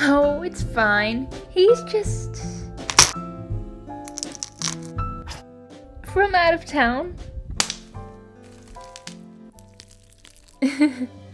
Oh, it's fine. He's just. from out of town.